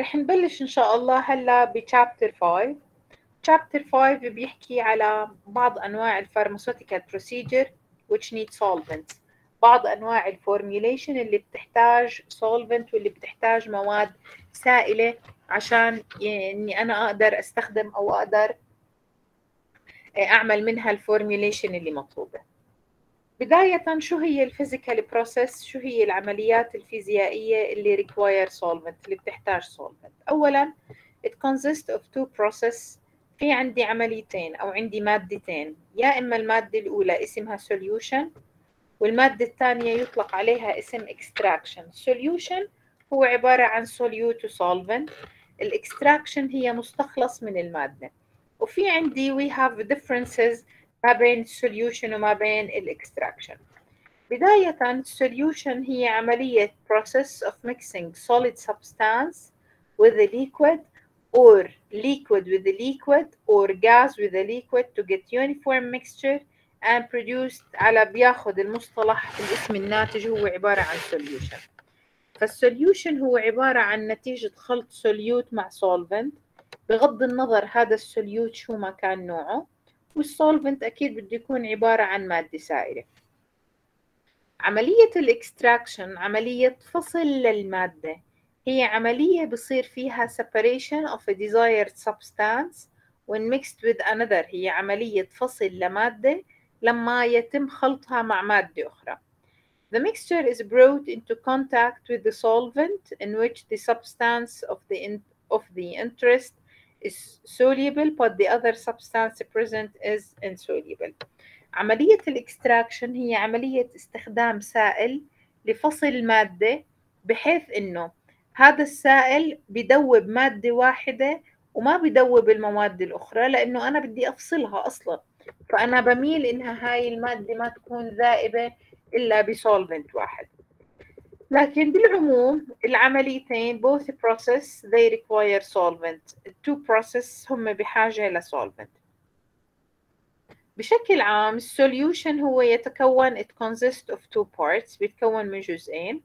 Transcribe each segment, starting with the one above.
رح نبلش إن شاء الله هلا ب chapter 5 chapter 5 بيحكي على بعض أنواع ال pharmaceutical procedure which need solvents بعض أنواع ال formulation اللي بتحتاج solvent واللي بتحتاج مواد سائلة عشان إني أنا أقدر أستخدم أو أقدر أعمل منها ال formulation اللي مطلوبة. بداية شو هي ال physical process شو هي العمليات الفيزيائية اللي require solvent اللي بتحتاج solvent أولا it consists of two process. في عندي عمليتين أو عندي مادتين. يا إما المادة الأولى اسمها solution والمادة الثانية يطلق عليها اسم extraction. solution هو عبارة عن solute solvent. ال extraction هي مستخلص من المادة. وفي عندي we have differences. ما بين ال solution وما بين ال extraction بداية solution هي عملية process of mixing solid substance with a liquid or liquid with a liquid or gas with a liquid to get uniform mixture and produced على بياخد المصطلح الاسم الناتج هو عبارة عن solution. فال solution هو عبارة عن نتيجة خلط solute مع solvent. بغض النظر هذا ال solute شو ما كان نوعه. وال solvent أكيد بده يكون عبارة عن مادة سائلة عملية ال extraction عملية فصل للمادة هي عملية بصير فيها separation of a desired substance when mixed with another هي عملية فصل لمادة لما يتم خلطها مع مادة أخرى The mixture is brought into contact with the solvent in which the substance of the, in, of the interest is soluble but the other substance present is insoluble. عملية الإكستراكشن هي عملية استخدام سائل لفصل مادة بحيث إنه هذا السائل بدوب مادة واحدة وما بدوب المواد الأخرى لأنه أنا بدي أفصلها أصلا. فأنا بميل إنها هاي المادة ما تكون ذائبة إلا بسولفنت واحد. لكن بالعموم العمليتين both process they require solvent. Two process هم بحاجة لسولفنت بشكل عام ال solution هو يتكون it consists of two parts بيتكون من جزئين.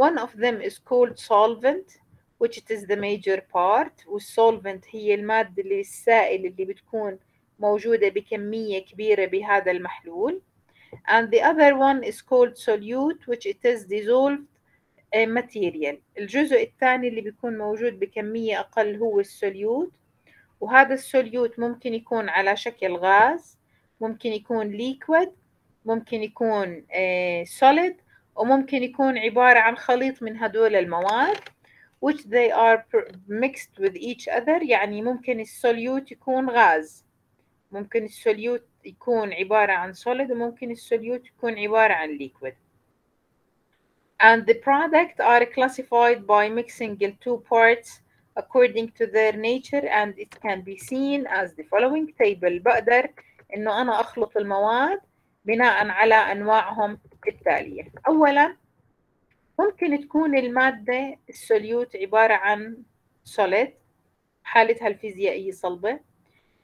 One of them is called solvent which it is the major part. وال solvent هي المادة اللي السائل اللي بتكون موجودة بكمية كبيرة بهذا المحلول. And the other one is called solute which it is dissolved material. الجزء الثاني اللي بيكون موجود بكمية أقل هو ال solute. وهذا ال solute ممكن يكون على شكل غاز ممكن يكون liquid ممكن يكون solid وممكن يكون عبارة عن خليط من هدول المواد which they are mixed with each other يعني ممكن ال solute يكون غاز. ممكن ال solute يكون عبارة عن solid وممكن السوليوت يكون عبارة عن liquid. And the product are classified by mixing the two parts according to their nature and it can be seen as the following table. بقدر إنه أنا أخلط المواد بناء على أنواعهم التالية. اولا ممكن تكون المادة السوليوت عبارة عن solid حالتها الفيزيائية صلبة.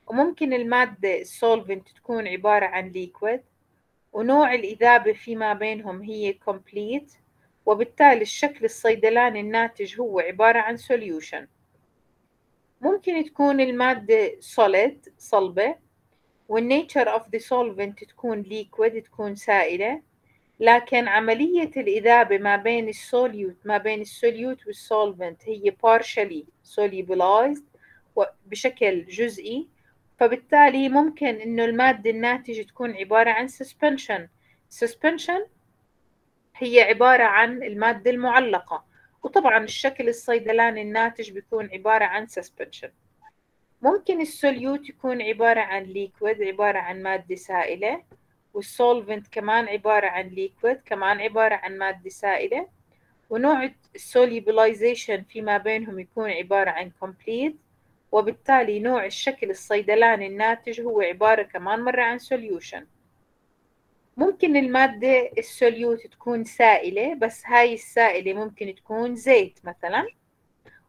وممكن المادة السولفنت تكون عبارة عن liquid ونوع الإذابة فيما بينهم هي complete وبالتالي الشكل الصيدلاني الناتج هو عبارة عن solution. ممكن تكون المادة solid صلبة وال nature of the solvent تكون liquid تكون سائلة. لكن عملية الإذابة ما بين ال solute ما بين ال solute وال solvent هي partially solubilized بشكل جزئي. فبالتالي ممكن إنه المادة الناتجة تكون عبارة عن suspension. Suspension هي عبارة عن المادة المعلقة. وطبعا الشكل الصيدلاني الناتج بيكون عبارة عن suspension. ممكن ال solute يكون عبارة عن liquid عبارة عن مادة سائلة. وال solvent كمان عبارة عن liquid كمان عبارة عن مادة سائلة. ونوع ال solubilization فيما بينهم يكون عبارة عن complete. وبالتالي نوع الشكل الصيدلاني الناتج هو عبارة كمان مرة عن solution. ممكن المادة ال solute تكون سائلة بس هاي السائلة ممكن تكون زيت مثلا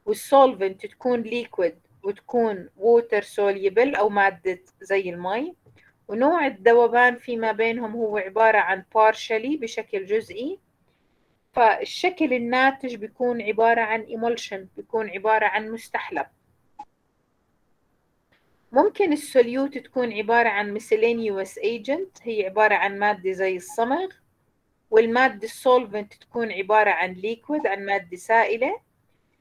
وال solvent تكون liquid وتكون water soluble أو مادة زي المي. ونوع الذوبان فيما بينهم هو عبارة عن partially بشكل جزئي. فالشكل الناتج بيكون عبارة عن emulsion بيكون عبارة عن مستحلب. ممكن ال solute تكون عبارة عن miscellaneous agent هي عبارة عن مادة زي الصمغ والمادة ال solvent تكون عبارة عن liquid عن مادة سائلة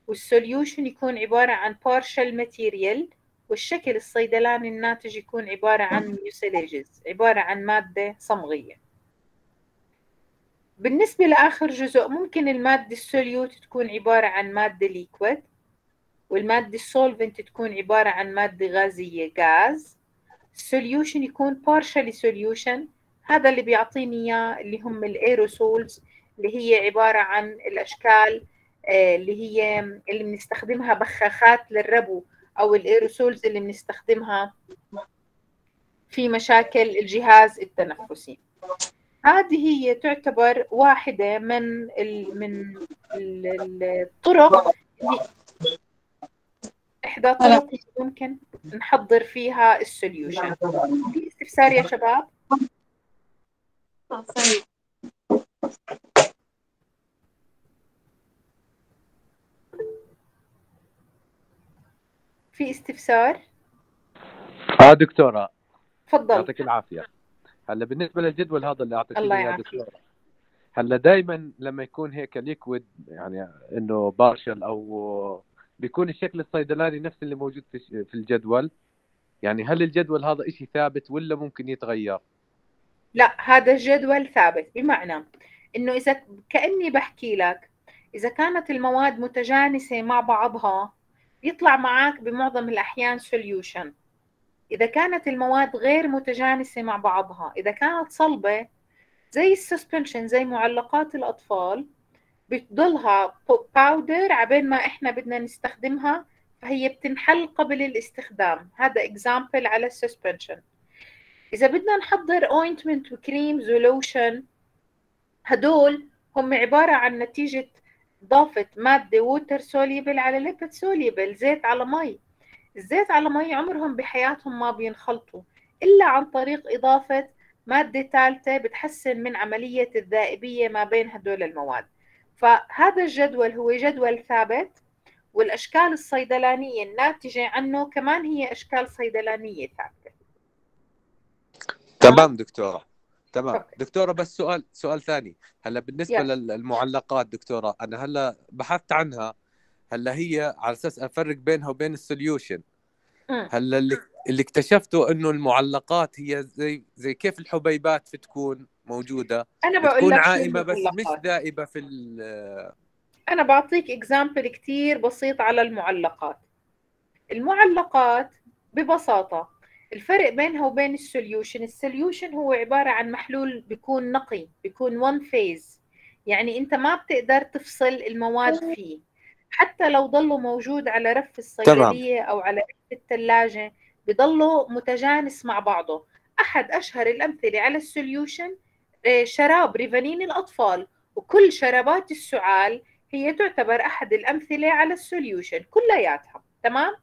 وال solution يكون عبارة عن partial material والشكل الصيدلاني الناتج يكون عبارة عن mucilages عبارة عن مادة صمغية. بالنسبة لآخر جزء ممكن المادة ال solute تكون عبارة عن مادة liquid. والمادة ال solvent تكون عبارة عن مادة غازية غاز ال solution يكون partially solution. هذا اللي بيعطيني إياه اللي هم ال aerosols اللي هي عبارة عن الأشكال آه، اللي هي اللي بنستخدمها بخاخات للربو أو ال aerosols اللي بنستخدمها في مشاكل الجهاز التنفسي. هذه هي تعتبر واحدة من ال من ال الطرق إحدى اللي ممكن نحضر فيها السوليوشن في استفسار يا شباب؟ في استفسار؟ آه دكتورة تفضل يعطيك العافية هلا بالنسبة للجدول هذا اللي اعطيتني الله إياه يعافيك. دكتورة هلا دائما لما يكون هيك liquid يعني إنه partial أو بيكون الشكل الصيدلاني نفس اللي موجود في في الجدول. يعني هل الجدول هذا إشي ثابت ولا ممكن يتغير؟ لا هذا الجدول ثابت. بمعنى إنه إذا كأني بحكي لك إذا كانت المواد متجانسة مع بعضها يطلع معك بمعظم الأحيان solution إذا كانت المواد غير متجانسة مع بعضها إذا كانت صلبة زي ال suspension زي معلقات الأطفال بتضلها powder عبين ما إحنا بدنا نستخدمها فهي بتنحل قبل الاستخدام. هذا example على ال suspension إذا بدنا نحضر ointment و creams و lotion هدول هم عبارة عن نتيجة إضافة مادة water soluble على lipid soluble زيت على مي. الزيت على مي عمرهم بحياتهم ما بينخلطوا إلا عن طريق إضافة مادة ثالثة بتحسن من عملية الذائبية ما بين هدول المواد. فهذا الجدول هو جدول ثابت والأشكال الصيدلانية الناتجة عنه كمان هي أشكال صيدلانية ثابتة. تمام دكتورة. تمام. okay. دكتورة بس سؤال سؤال ثاني. هلا بالنسبة يلا. للمعلقات دكتورة أنا هلا بحثت عنها. هلا هي على أساس أفرق بينها وبين ال solution. هلا اللي اللي اكتشفته إنه المعلقات هي زي زي كيف الحبيبات في تكون موجودة أنا بقول تكون عائمة بس مش. ذائبة في ال- أنا بعطيك example كتير بسيط على المعلقات. المعلقات ببساطة الفرق بينها وبين ال solution ال solution هو عبارة عن محلول بيكون نقي بيكون one phase. يعني أنت ما بتقدر تفصل المواد فيه. حتى لو ضله موجود على رف الصيدلية أو على رف الثلاجة بضله متجانس مع بعضه. أحد أشهر الأمثلة على ال solution شراب ريفانين الأطفال. وكل شرابات السعال هي تعتبر أحد الأمثلة على ال solution كلياتها. تمام؟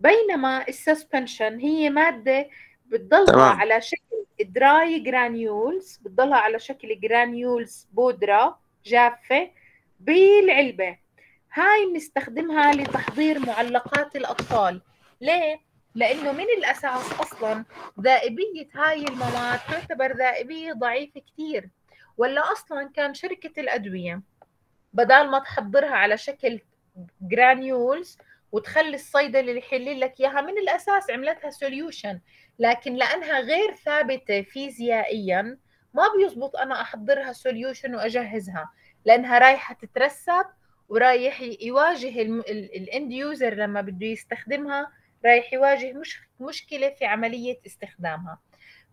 بينما ال suspension هي مادة بتضلها تمام. على شكل dry granules بتضلها على شكل granules بودرة جافة بالعلبة. هاي بنستخدمها لتحضير معلقات الأطفال. ليه؟ لأنه من الأساس أصلا ذائبية هاي المواد تعتبر ذائبية ضعيفة كتير ولا أصلا كان شركة الأدوية بدال ما تحضرها على شكل granules وتخلي الصيدلي اللي يحل لك إياها من الأساس عملتها solution لكن لأنها غير ثابتة فيزيائيا ما بيزبط أنا أحضرها solution وأجهزها لأنها رايحة تترسب ورايح يواجه ال end user لما بده يستخدمها رايح يواجه مش مشكلة في عملية استخدامها.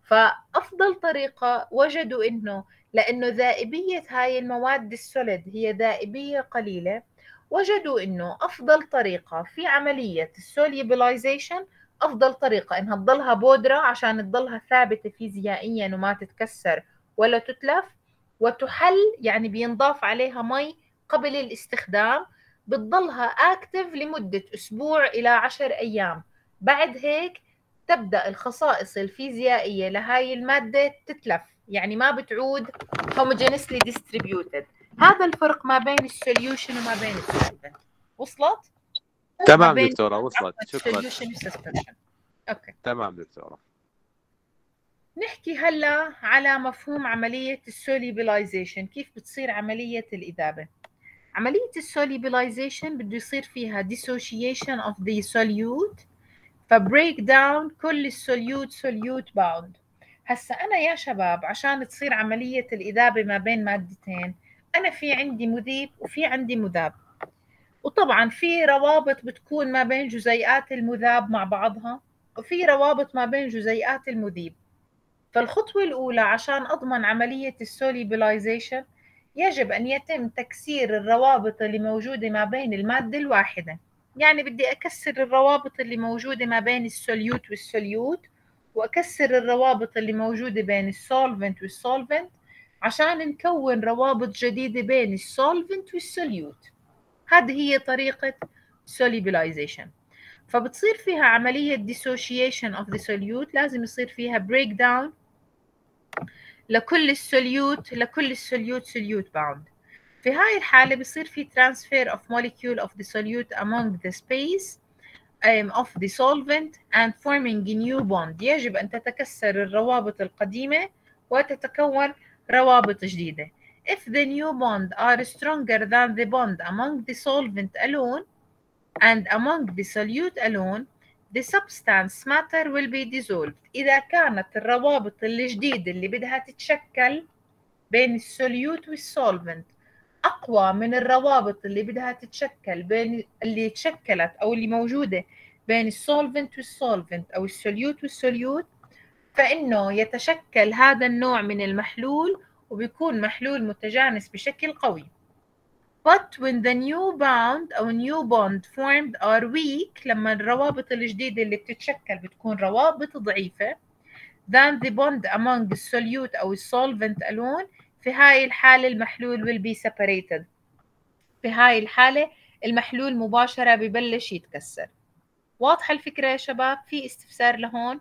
فأفضل طريقة وجدوا إنه لأنه ذائبية هاي المواد ال solid هي ذائبية قليلة وجدوا إنه أفضل طريقة في عملية ال solubilization أفضل طريقة إنها تضلها بودرة عشان تضلها ثابتة فيزيائيا وما تتكسر ولا تتلف وتحل يعني بينضاف عليها مي قبل الاستخدام بتضلها active لمدة أسبوع إلى عشر أيام. بعد هيك تبدأ الخصائص الفيزيائية لهاي المادة تتلف. يعني ما بتعود homogeneously distributed. هذا الفرق ما بين ال solution وما بين ال solvent وصلت؟ تمام دكتورة وصلت. شكرا. okay. تمام دكتورة. نحكي هلا على مفهوم عملية ال solubilization كيف بتصير عملية الإذابة؟ عملية ال solubilization بده يصير فيها dissociation of the solute ف break down كل ال solute solute bond. هسا أنا يا شباب عشان تصير عملية الإذابة ما بين مادتين أنا في عندي مذيب وفي عندي مذاب. وطبعا في روابط بتكون ما بين جزيئات المذاب مع بعضها وفي روابط ما بين جزيئات المذيب. فالخطوة الأولى عشان أضمن عملية ال solubilization يجب أن يتم تكسير الروابط اللي موجودة ما بين المادة الواحدة. يعني بدي أكسر الروابط اللي موجودة ما بين ال solute وال solute وأكسر الروابط اللي موجودة بين ال solvent وال solvent عشان نكون روابط جديدة بين ال solvent وال solute. هذه هي طريقة solubilization. فبتصير فيها عملية dissociation of the solute لازم يصير فيها breakdown لكل السوليوت لكل السوليوت solute bound في هاي الحالة بصير في transfer of molecule of the solute among the space um, of the solvent and forming a new bond يجب أن تتكسر الروابط القديمة وتتكون روابط جديدة if the new bond are stronger than the bond among the solvent alone and among the solute alone the substance matter will be dissolved. إذا كانت الروابط الجديدة اللي بدها تتشكل بين ال solute وال solvent أقوى من الروابط اللي بدها تتشكل بين اللي تشكلت أو اللي موجودة بين ال solvent وال solvent أو ال solute وال solute فإنه يتشكل هذا النوع من المحلول وبيكون محلول متجانس بشكل قوي. But when the new bound أو new bond formed are weak لما الروابط الجديدة اللي بتتشكل بتكون روابط ضعيفة then the bond among the solute أو solvent alone في هاي الحالة المحلول will be separated. في هاي الحالة المحلول مباشرة ببلش يتكسر. واضحة الفكرة يا شباب؟ في استفسار لهون؟